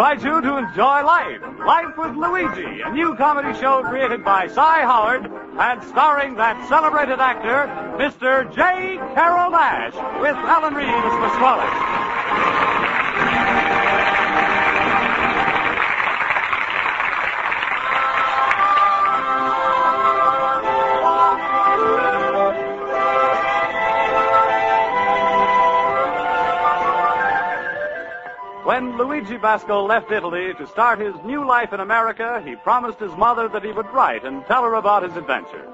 invite you to enjoy life. Life with Luigi, a new comedy show created by Cy Howard and starring that celebrated actor, Mr. J. Carrol Naish, with Alan Reed as Pasquale. When Luigi Basco left Italy to start his new life in America, he promised his mother that he would write and tell her about his adventures.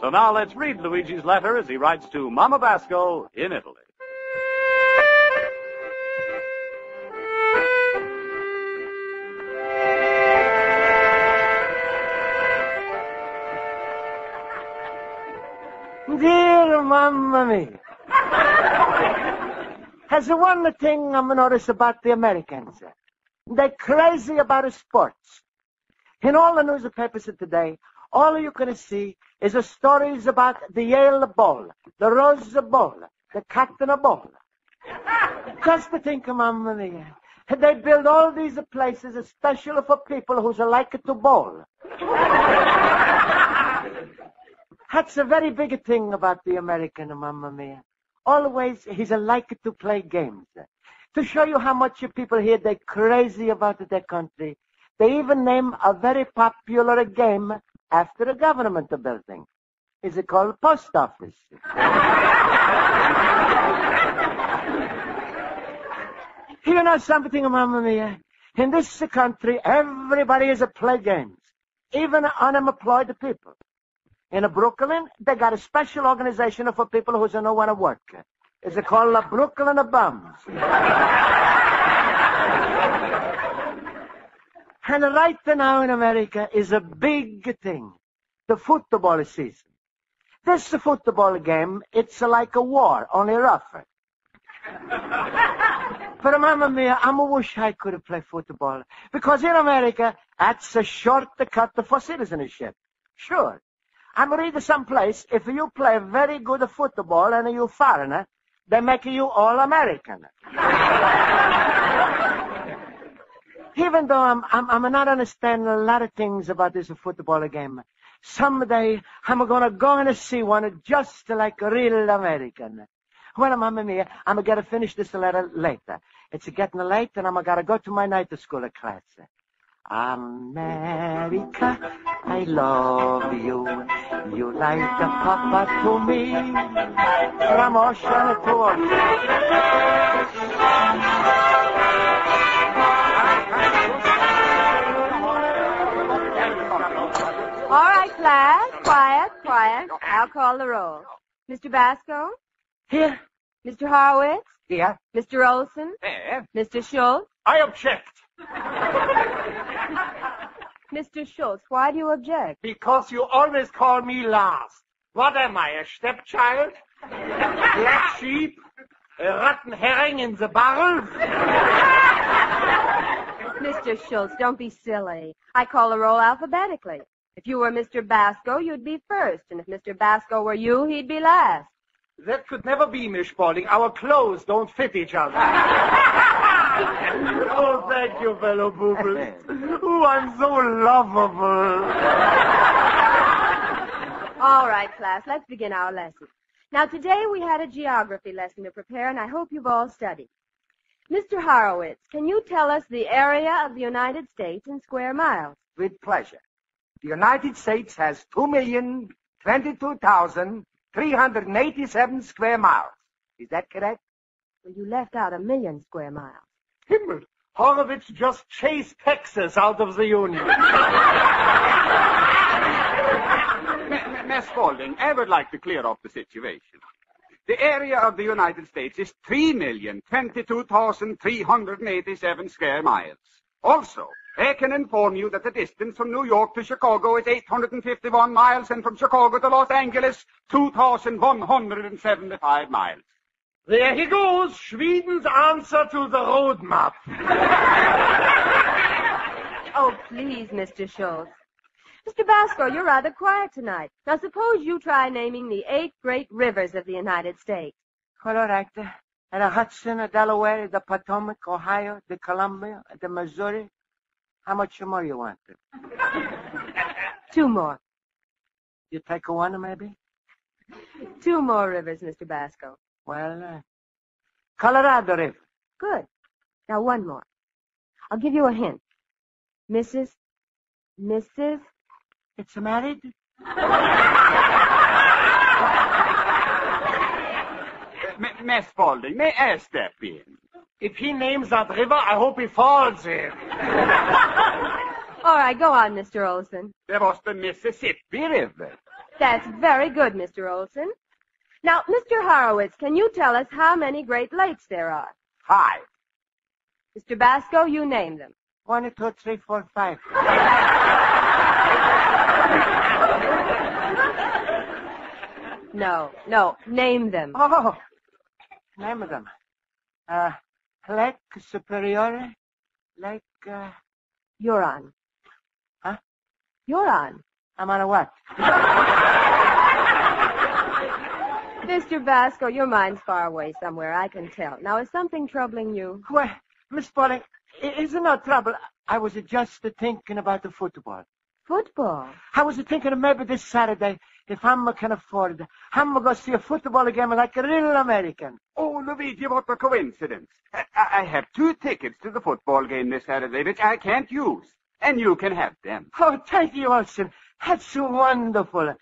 So now let's read Luigi's letter as he writes to Mama Basco in Italy. Dear Mamma Mia. Has one thing I'm noticed about the Americans. Eh, they're crazy about sports. In all the newspapers of today, all you can see is the stories about the Yale Bowl, the Rose Bowl, the Cotton Bowl. Just to think, Mamma Mia. They build all these places especially for people who's like to bowl. That's a very big thing about the American, Mamma Mia. Always he's a like to play games. To show you how much people here they're crazy about their country, they even name a very popular game after a government building. Is it called post office? you know something, Mamma Mia? In this country, everybody is a play games, even unemployed people. In Brooklyn, they got a special organization for people who don't want to work. It's called the Brooklyn of Bums. and right now in America is a big thing, the football season. This football game, it's like a war, only rougher. but Mamma Mia, I wish I could play football. Because in America, that's a shortcut for citizenship. Sure. I'm reading someplace, if you play very good football and you foreigner, they make you all American. Even though I'm, I'm, I'm not understanding a lot of things about this football game, someday I'm gonna go and see one just like a real American. Well, Mamma Mia, I'm gonna finish this letter later. It's getting late and I'm gonna go to my night school class. America, I love you. You like a papa to me, from ocean to ocean. All right, class. Quiet, quiet. I'll call the roll. Mr. Basco? Here. Mr. Horowitz? Here. Mr. Olson? Here. Mr. Schultz? I object. Mr. Schultz, why do you object? Because you always call me last. What am I, a stepchild? Black sheep? A rotten herring in the barrel? Mr. Schultz, don't be silly. I call the roll alphabetically. If you were Mr. Basco, you'd be first, and if Mr. Basco were you, he'd be last. That could never be, Miss Spaulding. Our clothes don't fit each other. oh, thank you, fellow boobers. Oh, I'm so lovable. All right, class, let's begin our lesson. Now, today we had a geography lesson to prepare, and I hope you've all studied. Mr. Horowitz, can you tell us the area of the United States in square miles? With pleasure. The United States has two million twenty-two thousand three hundred and eighty-seven square miles. Is that correct? Well, you left out a million square miles. Himmel, Horowitz just chased Texas out of the Union. Miss Spaulding, I would like to clear up the situation. The area of the United States is 3,022,387 square miles. Also, I can inform you that the distance from New York to Chicago is 851 miles and from Chicago to Los Angeles, 2,175 miles. There he goes, Sweden's answer to the road map. Oh, please, Mr. Schultz. Mr. Basco, you're rather quiet tonight. Now, suppose you try naming the eight great rivers of the United States. Well, all right. And the Hudson, the Delaware, the Potomac, Ohio, the Columbia, the Missouri. How much more you want? Two more. You take a one, maybe? Two more rivers, Mr. Basco. Well, uh, Colorado River. Good. Now one more. I'll give you a hint. Mrs. Mrs. It's married? M- Miss Spaulding, may I step in? If he names that river, I hope he falls in. All right, go on, Mr. Olson. There was the Mississippi River. That's very good, Mr. Olson. Now, Mr. Horowitz, can you tell us how many Great Lakes there are? Five. Mr. Basco, you name them. One, two, three, four, five. No, no, name them. Oh, name them. Uh, Lake Superior, Lake, uh, You're. Huh? You're. I'm on a what? Mr. Basco, your mind's far away somewhere, I can tell. Now, is something troubling you? Well, Miss Pauling, i- is there no trouble? I was just thinking about the football. Football. I was thinking of maybe this Saturday, if I'm can afford, it, I'm going to see a football game like a real American. Oh, Luigi, what a coincidence. I, I have two tickets to the football game this Saturday, which I can't use. And you can have them. Oh, thank you, Olson. That's wonderful.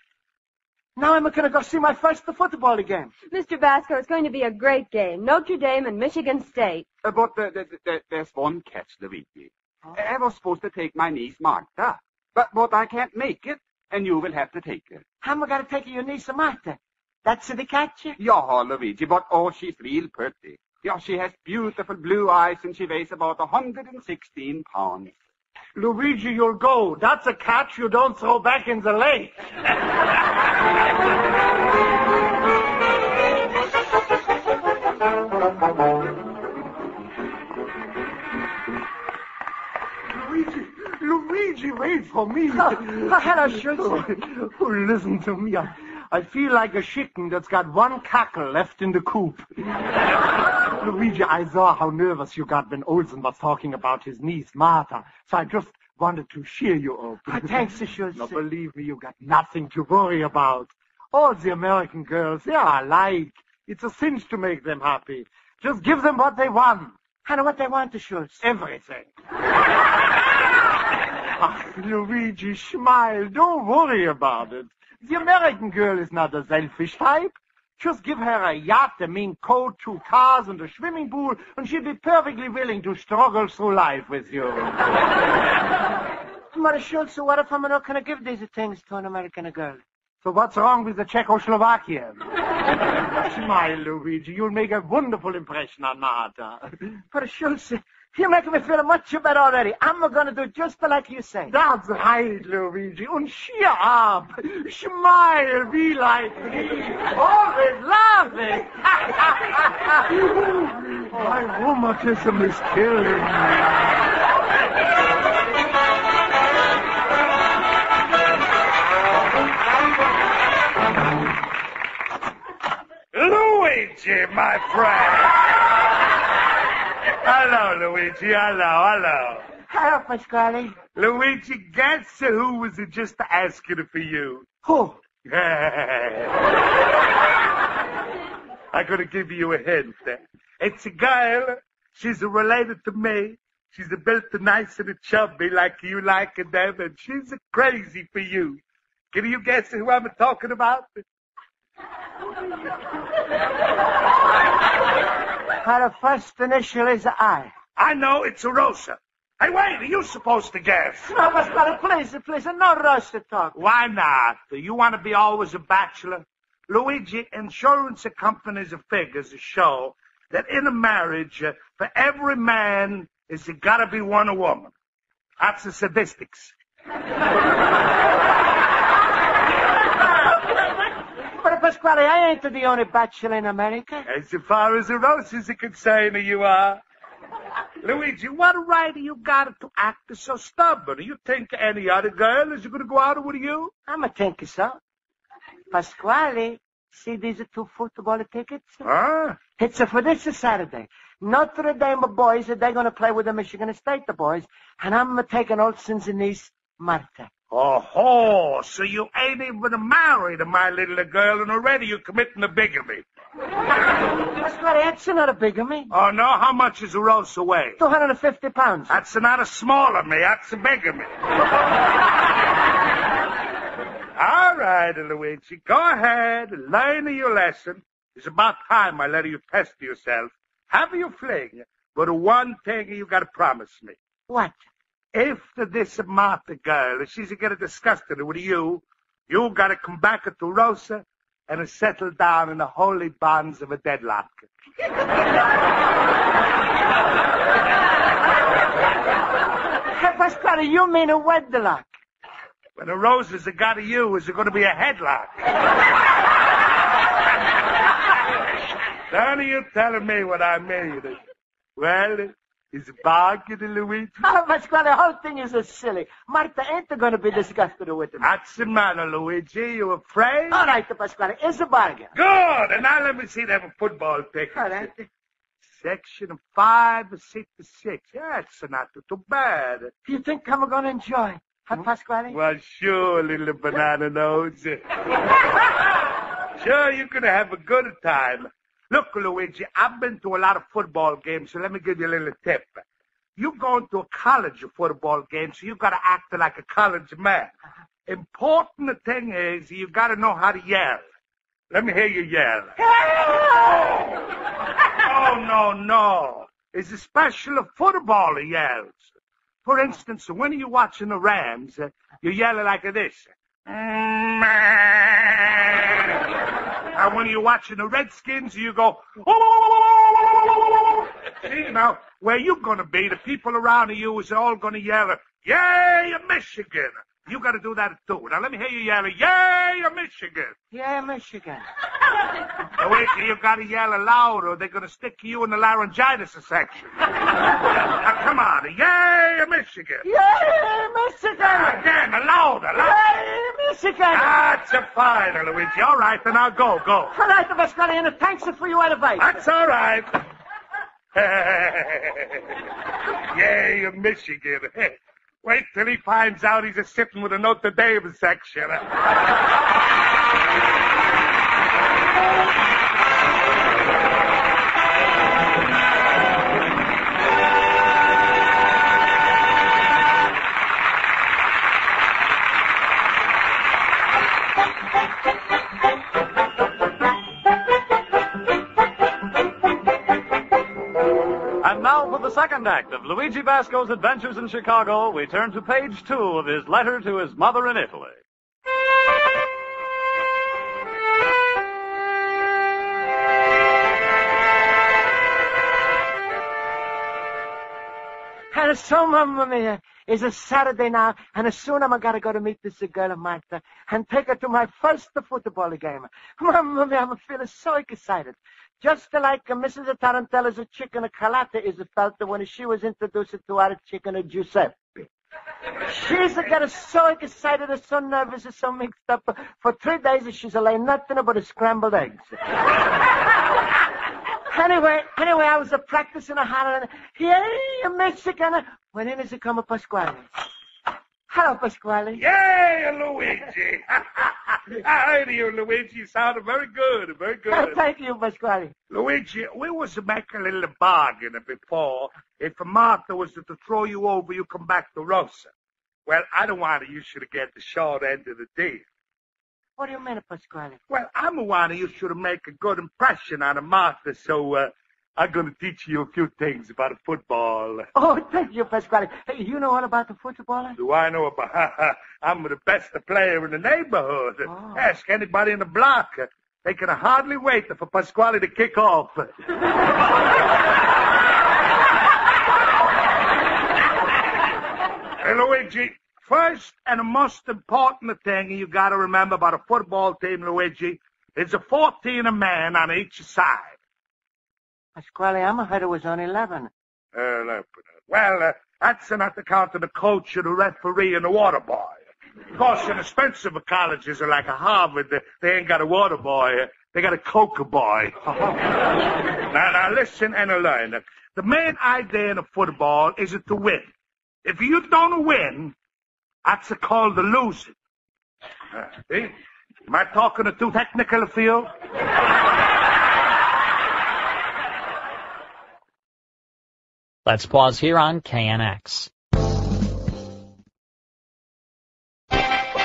Now I'm going to go see my first football game. Mr. Basco, it's going to be a great game. Notre Dame and Michigan State. Uh, but the, the, the, there's one catch, Luigi. I was supposed to take my niece Martha, but, but I can't make it, and you will have to take her. I'm I going to take your niece Martha. That's the catch? Yeah, Luigi, but oh, she's real pretty. Yeah, she has beautiful blue eyes, and she weighs about 116 pounds. Luigi, you'll go. That's a catch you don't throw back in the lake. Luigi, Luigi, wait for me. Oh, oh, hello, Schultz. Oh, oh, listen to me. I, I feel like a chicken that's got one cackle left in the coop. Luigi, I saw how nervous you got when Olson was talking about his niece, Martha. So I just wanted to cheer you up. Oh, thanks, Schultz. Now, believe me, you got nothing to worry about. All the American girls, they are alike. It's a cinch to make them happy. Just give them what they want. I know what they want, Schultz. Everything. Ach, Luigi, smile. Don't worry about it. The American girl is not a selfish type. Just give her a yacht, a mean coat, two cars, and a swimming pool, and she'll be perfectly willing to struggle through life with you. Mother Schultz, what if I'm not going to give these things to an American girl? So what's wrong with the Czechoslovakian? Smile, Luigi. You'll make a wonderful impression on Martha. Mother Schultz, you're making me feel much better already. I'm going to do just like you say. That's right, Luigi. And cheer up. Smile. Be like me. Always laughing. My rheumatism is killing me. Luigi, my friend. Hello, Luigi. Hello, hello. Hello, Pasquale. Luigi, guess who was just asking for you? Who? I gotta give you a hint. It's a girl. She's related to me. She's built nice and chubby like you like them, and she's crazy for you. Can you guess who I'm talking about? Her first initial is I. I know it's a Rosa. Hey, wait, are you supposed to guess? No, Pasquale, please, please, and no rush to talk. Why not? Do You want to be always a bachelor? Luigi, insurance companies are figures to show that in a marriage, uh, for every man, is got to be one woman. That's the statistics. But Pasquale, I ain't the only bachelor in America. As far as the roses are concerned, you are. Luigi, what right you got to act so stubborn? You think any other girl is going to go out with you? I'm a think so. Pasquale, See these are two football tickets? Huh? It's for this Saturday. Notre Dame boys, they're going to play with the Michigan State boys, and I'm taking Olson's niece, Martha. Oh, ho, so you ain't even married to my little girl, and already you're committing a bigamy. That's not a bigamy. Oh, no? How much is a roast away? 250 pounds. That's not a small of me. That's a bigamy. All right, Luigi. Go ahead. Learn your lesson. It's about time I let you test yourself. Have your fling. But one thing you gotta promise me. What? If this Martha girl, if she's gonna disgusted with you, you gotta come back to Rosa and settle down in the holy bonds of a deadlock. Hey, Pasquale, you mean a wedlock? When the roses have got to you, is it going to be a headlock? None of you telling me what I mean. Well, is bargain, Luigi? Oh, Pasquale, ah, the whole thing is a silly. Martha ain't going to be disgusted with him. What's the matter, Luigi? You afraid? All right, Pasquale, it's a bargain. Good. And now let me see them football tickets. All right. Section five, six, six. Yeah, it's not too bad. Do you think I'm going to enjoy? Huh, hmm? Pasquale? Well, sure, little banana nose. sure, you're gonna have a good time. Look, Luigi, I've been to a lot of football games, so let me give you a little tip. You going to a college football game, so you gotta act like a college man. Uh-huh. Important thing is you've gotta know how to yell. Let me hear you yell. Oh, no, no. It's a special football yells. For instance, when you're watching the Rams, you yell like this. And when you're watching the Redskins, you go. Oh, See, now, where you're going to be, the people around you is all going to yell, Yay, Michigan! You got to do that too. Now, let me hear you yell, Yay, Michigan! Yeah, Michigan. Luigi, you got to yell loud or they're going to stick you in the laryngitis section. now, come on, Yay, Michigan! Yeah, Michigan. Again, louder, louder. Michigan. That's a fine, Luigi. All right, then I'll go, go. All right, Pasquale, and thanks for your advice. That's all right. Yay, Michigan. Wait till he finds out he's a sitting with a Notre Dame section. now for the second act of Luigi Basco's adventures in Chicago, we turn to page two of his letter to his mother in Italy. And so, Mamma Mia, it's a Saturday now, and as soon as I'm going to go to meet this girl, of Martha, and take her to my first football game. Mia, I'm feeling so excited. Just like Mrs. Tarantella's a chicken a calata is a felt when she was introduced to our chicken Giuseppe. She's getting so excited, and so nervous, and so mixed up. For three days, she's laying nothing but a scrambled eggs. Anyway, anyway, I was practicing a hollering, yay, Mexican. When in is it come Pasquale? Hello, Pasquale. Yay, Luigi. I heard you, Luigi. You sounded very good, very good. Thank you, Pasquale. Luigi, we was making a little bargain before. If Martha was to throw you over, you come back to Rosa. Well, I don't want you should get the short end of the deal. What do you mean, Pasquale? Well, I'm a want you should make a good impression on Martha, so uh, I'm going to teach you a few things about football. Oh, thank you, Pasquale. Hey, you know all about the football? Do I know about? I'm the best player in the neighborhood. Oh. Ask anybody in the block. They can hardly wait for Pasquale to kick off. Hey, Luigi, first and most important thing you got to remember about a football team, Luigi, is a 14 a man on each side. Pasquale, it was on 11. Uh, well, uh, that's enough to count of the coach and the referee and the water boy. Of course, in expensive colleges are like a Harvard, uh, they ain't got a water boy. They got a coca boy. now, now listen and learn. The main idea in a football is it to win. If you don't win, that's a called the losing. Uh, see? Am I talking too technical for you? Let's pause here on KNX.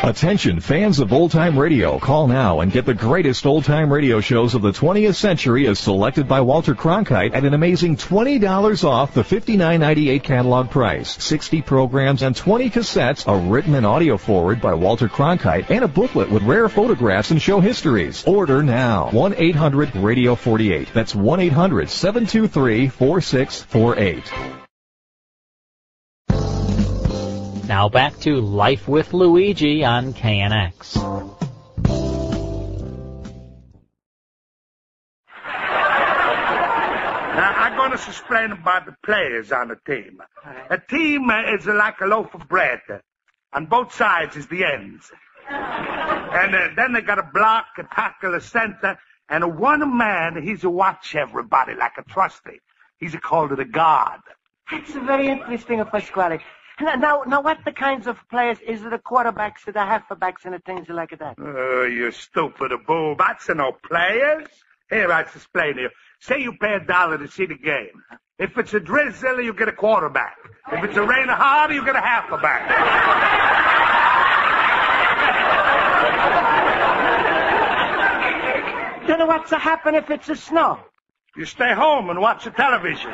Attention fans of old time radio, call now and get the greatest old time radio shows of the 20th century as selected by Walter Cronkite at an amazing $20 off the $59.98 catalog price. 60 programs and 20 cassettes, a written and audio forward by Walter Cronkite, and a booklet with rare photographs and show histories. Order now. 1-800-Radio-48. That's 1-800-723-4648. Now back to Life with Luigi on KNX. Now, I'm going to explain about the players on the team. A team is like a loaf of bread. On both sides is the ends. And uh, then they got a block, a tackle, a center, and a one man, he's a watch everybody like a trustee. He's a called the guard. That's a very interesting, Pasquale. Now, now, now, what the kinds of players is it? The quarterbacks, or the halfbacks, and the things like that? Oh, you stupid boob. That's no players. Here, I'll explain to you. Say you pay a dollar to see the game. If it's a drizzle, you get a quarterback. If it's a rain hard, you get a halfback. Then what's to happen if it's a snow? You stay home and watch the television.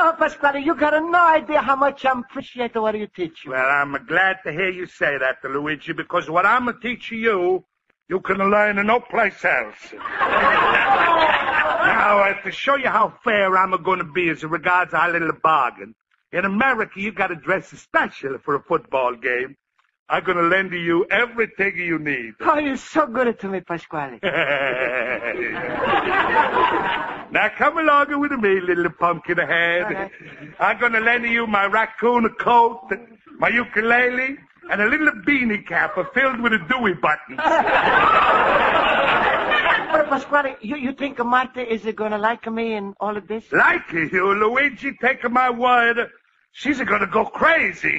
Oh, Pasquale, you got no idea how much I appreciate what you teach me. Well, I'm glad to hear you say that, Luigi, because what I'm teaching you, you can learn in no place else. now, uh, to show you how fair I'm going to be as regards our little bargain, in America, you got to dress special for a football game. I'm going to lend you everything you need. Oh, you're so good to me, Pasquale. now come along with me, little pumpkin head. Uh-huh. I'm going to lend you my raccoon coat, my ukulele, and a little beanie cap filled with Dewey buttons. But, Pasquale, you, you think Marta is going to like me and all of this? like you, Luigi, take my word. She's going to go crazy.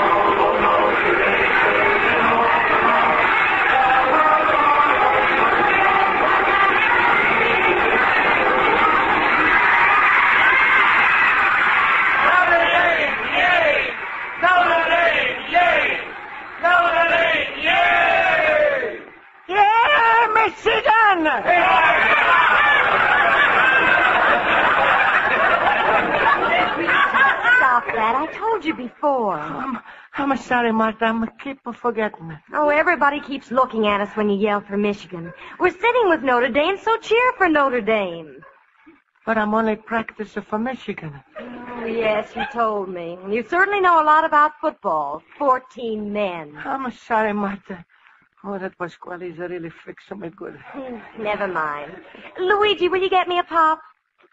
that. I told you before. I'm, I'm sorry, Martha. I'm keep forgetting. Oh, everybody keeps looking at us when you yell for Michigan. We're sitting with Notre Dame, so cheer for Notre Dame. But I'm only practicing for Michigan. Oh, yes, you told me. You certainly know a lot about football. Fourteen men. I'm sorry, Martha. Oh, that Pasquale's really fixing me good. Hmm, Never mind. Luigi, will you get me a pop?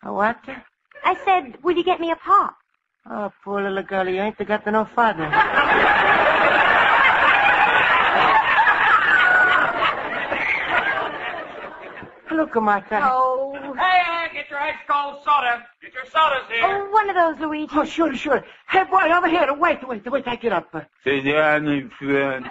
A what? I said, will you get me a pop? Oh, poor little girl, you ain't got no father. Look, Martha. Oh. Hey, hey, get your ice cold soda. Get your sodas here. Oh, one of those, Luigi. Oh, sure, sure. Hey, boy, over here. Wait, wait, wait. I get up. Sit down, friend.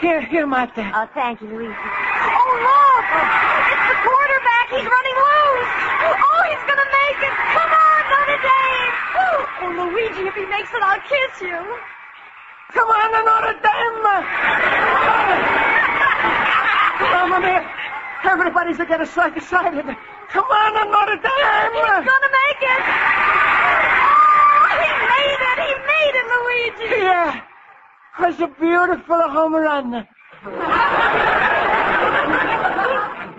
Here, here, Martha. Oh, thank you, Luigi. Oh, look! It's the quarterback. He's running loose. Oh, he's going to make it. Come on, Notre Dame. Oh, oh, Luigi, if he makes it, I'll kiss you. Come on, Notre Dame! Come on. Everybody's going to get so excited. Come on, Notre Dame! He's going to make it. Oh, he made it. He made it, Luigi. Yeah. It was a beautiful home run.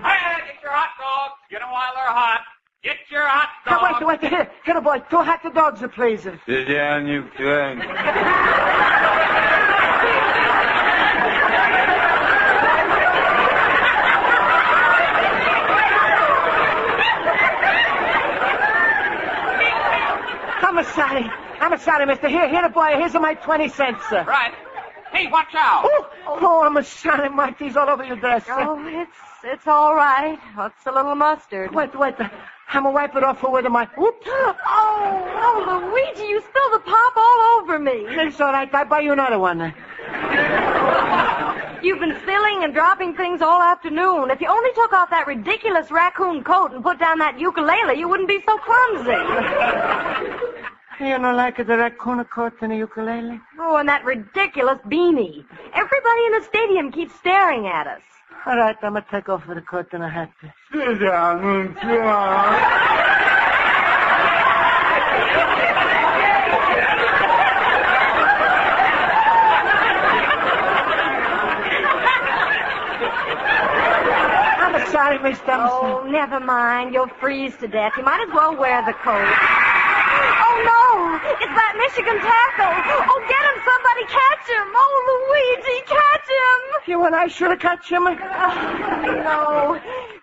Hey, get your hot dogs. Get them while they're hot. Get your hot Hey, dog. wait, wait, here, here, boy, two hot dogs, please. Yeah, you can. I'm sorry. I'm sorry, mister. Here, here, boy, here's my 20 cents, sir. Right. Hey, watch out. Oh, oh, I'm sorry, Marty's all over your dress. Oh, it's it's all right. Oh, What's a little mustard? Wait, wait. I'm gonna wipe it off with my. Whoop. Oh, oh, Luigi, you spilled the pop all over me. It's all right. I'll buy you another one. You've been spilling and dropping things all afternoon. If you only took off that ridiculous raccoon coat and put down that ukulele, you wouldn't be so clumsy. You don't like the raccoon coat and the ukulele? Oh, and that ridiculous beanie. Everybody in the stadium keeps staring at us. All right, I'm gonna take off the coat and the hat. Sit down, sit down. I'm sorry, mister. I'm Oh, sorry. never mind. You'll freeze to death. You might as well wear the coat. Oh, no! It's that Michigan tackle! Oh, get him! Somebody catch him! Oh, Luigi, catch him! You and I should have catch him. Oh, no.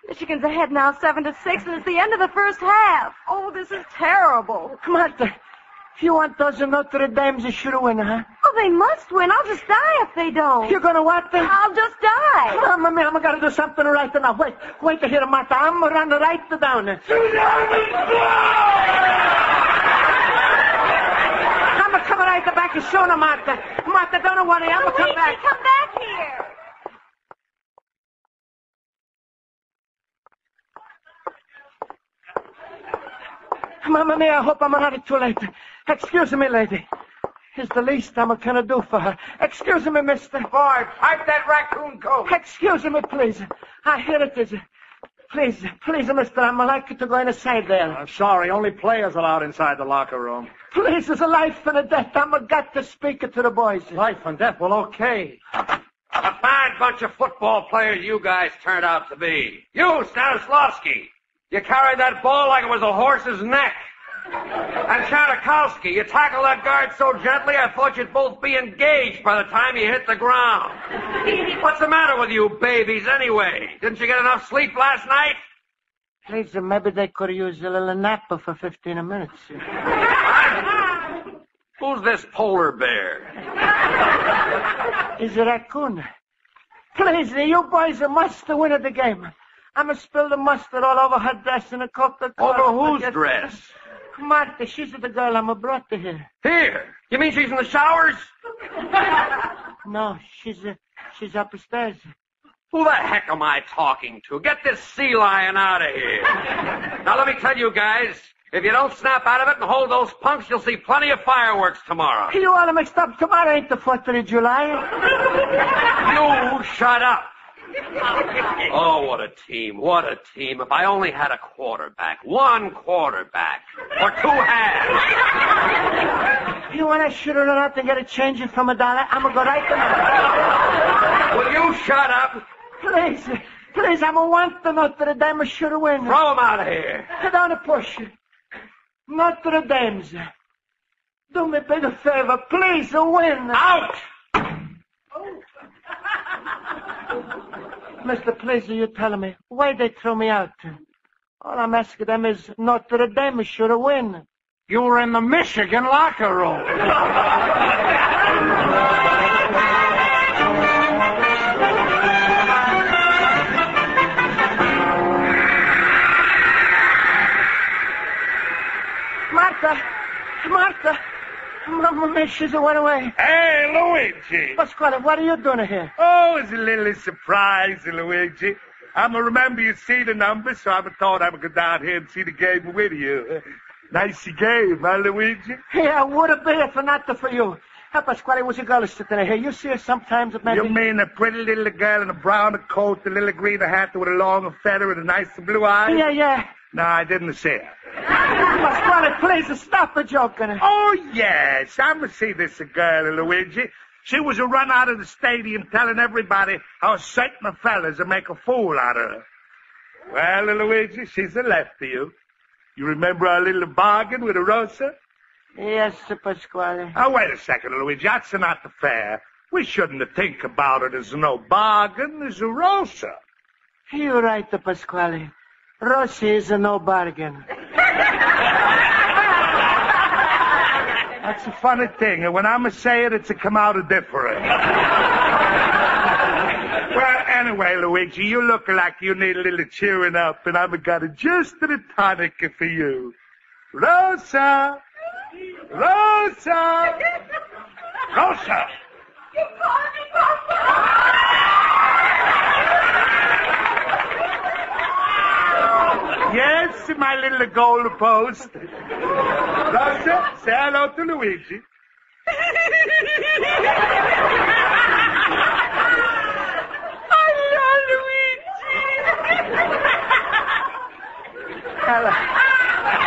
Michigan's ahead now, seven to six, and it's the end of the first half. Oh, this is terrible. Martha, if you want those Notre Dame's to should have win, huh? Oh, they must win. I'll just die if they don't. You're gonna what then? I'll just die. Come on, man, I'm gonna do something right now. Wait, wait to hear Martha. I'm gonna run right down. I'm gonna come right back as soon, Martha. Martha, don't worry. I'm gonna come Luigi, back. come back here. Mamma mia, I hope I'm not too late. Excuse me, lady. It's the least I'm gonna do for her. Excuse me, mister. Boy, pipe that raccoon coat. Excuse me, please. I hear it is. Please, please, mister, I'm like to go inside there. I'm sorry, only players allowed inside the locker room. Please, there's a life and a death. I'm a got to speak it to the boys. Life and death, well, okay. A fine bunch of football players you guys turned out to be. You, Stanislavski, you carried that ball like it was a horse's neck. And Chanakowski, you tackled that guard so gently I thought you'd both be engaged by the time you hit the ground. What's the matter with you babies anyway? Didn't you get enough sleep last night? Please, maybe they could use a little nap for 15 minutes. Who's this polar bear? Is a raccoon. Please, you boys must win the game. I'm gonna spill the mustard all over her dress and a Coca-Cola. Over whose dress? Martha, she's the girl I'm brought to here. Here. You mean she's in the showers? No, she's uh, she's upstairs. Who the heck am I talking to? Get this sea lion out of here. now let me tell you guys, if you don't snap out of it and hold those punks, you'll see plenty of fireworks tomorrow. You all mixed up. Tomorrow ain't the 4th of July. You shut up. Oh, what a team. What a team. If I only had a quarterback. One quarterback. Or two halves. You want to shoot it out and get a change in from a dollar? I'm gonna go right to Will you shut up? Please, please, I'm gonna want the Notre Dame should win. Throw him out of here. Sit down and push. Notre Dame's. Do me a big favor, please, win. Out! Oh. Mister, please, you tell me, why they throw me out? All I'm asking them is Notre Dame should win. You were in the Michigan locker room. Martha, Martha, Mamma mia, she's went away. Hey, Luigi. Pasquale, what are you doing here? Oh, it's a little surprise, Luigi. I'm gonna remember you see the numbers, so I thought I would go down here and see the game with you. Nice game, huh, Luigi? Yeah, would have been if not for you? Hey, Pasquale, was a girl sitting here. You see her sometimes, maybe? You mean the pretty little girl in a brown coat, the little green hat with a long feather and a nice blue eye? Yeah, yeah. No, I didn't see her. Pasquale, please stop the joking. Oh, yes. I'm gonna see this girl, Luigi. She was a run out of the stadium telling everybody how certain fellas would make a fool out of her. Well, Luigi, she's a left to you. You remember our little bargain with Rosa? Yes, Sir Pasquale. Now, wait a second, Luigi. That's not the fair. We shouldn't think about it as no bargain, as a Rosa. You're right, Pasquale. Rosa is a no bargain. That's a funny thing. And when I'm a say it, it's a come out of different. well, anyway, Luigi, you look like you need a little cheering up, and I've got a just the tonic for you. Rosa! Rosa! Rosa! You called me, Papa! Yes, my little gold post. Rosa, say hello to Luigi. Hello.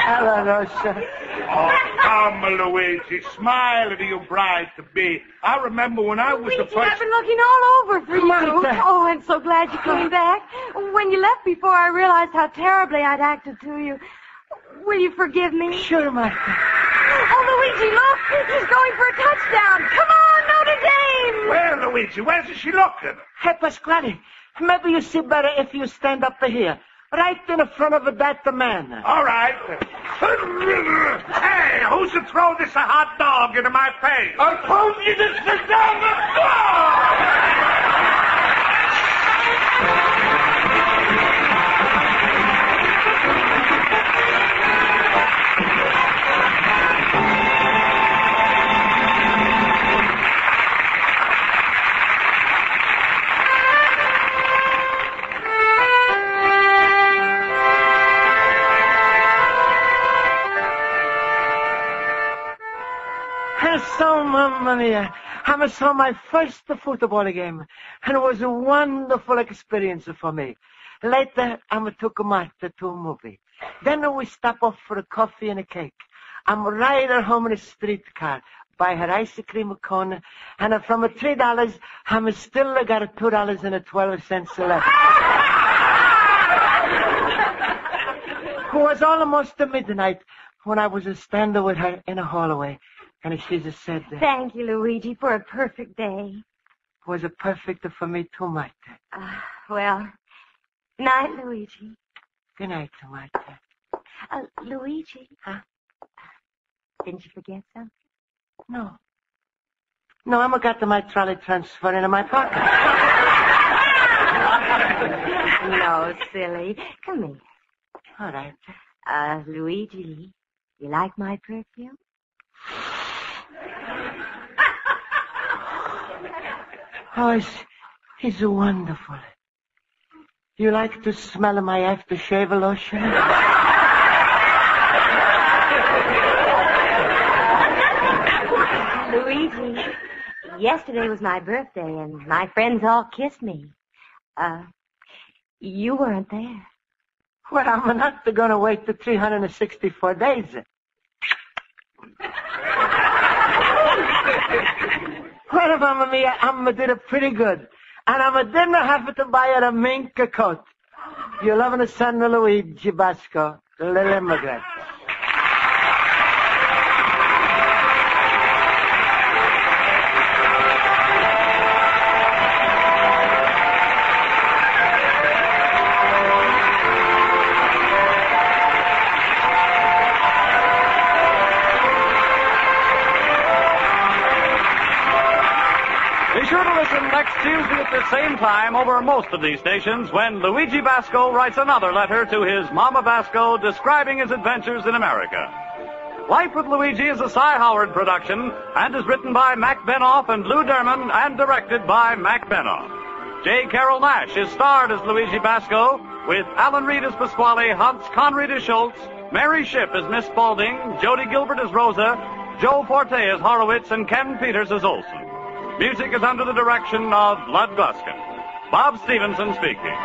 Hello, Rosa. Oh, come, Luigi. Smile to your bride to be. I remember when I was Luigi, the first. I've been looking all over for you. Martha. Oh, I'm so glad you came back. When you left before, I realized how terribly I'd acted to you. Will you forgive me? Sure, Martha. Oh, Luigi, look! He's going for a touchdown. Come on, Notre Dame! Where, Luigi? Where's she looking? Hey, Pasquale, maybe you see better if you stand up here. Right in the front of that man. All right. Hey, who's to throw this hot dog into my face? I told you to sit down the floor! So, Mamma Mia, I saw my first football game, and it was a wonderful experience for me. Later, I took Martha to a movie. Then we stop off for a coffee and a cake. I'm ride her home in a streetcar, buy her ice cream cone, and from a three dollars, I'm still got two dollars and a twelve cents left. It was almost midnight when I was standing with her in a hallway, and she just said, it Thank you, Luigi, for a perfect day. It was a perfect day for me too, Martha. Uh, well, night, Luigi. Good night, Martha. Uh, Luigi. Huh? Didn't you forget something? No. No, I'm got to my trolley transfer into my pocket. no, silly. Come here. All right. Uh, Luigi, you like my perfume? Oh, it's, it's wonderful. You like to smell my aftershave lotion? Luigi, yesterday was my birthday, and my friends all kissed me. Uh, you weren't there. Well, I'm not going to wait the 364 days. Mamma Mia, I'm did it pretty good. And I didn't have to buy her a mink coat. You're loving the son of Luigi Basco, little immigrant. Same time over most of these stations when Luigi Basco writes another letter to his Mama Basco describing his adventures in America. Life with Luigi is a Cy Howard production and is written by Mac Benoff and Lou Derman and directed by Mac Benoff. J. Carrol Naish is starred as Luigi Basco with Alan Reed as Pasquale, Hans Conried as Schultz, Mary Shipp as Miss Spaulding, Jody Gilbert as Rosa, Joe Forte as Horowitz, and Ken Peters as Olson. Music is under the direction of Lud Gluskin. Bob Stevenson speaking.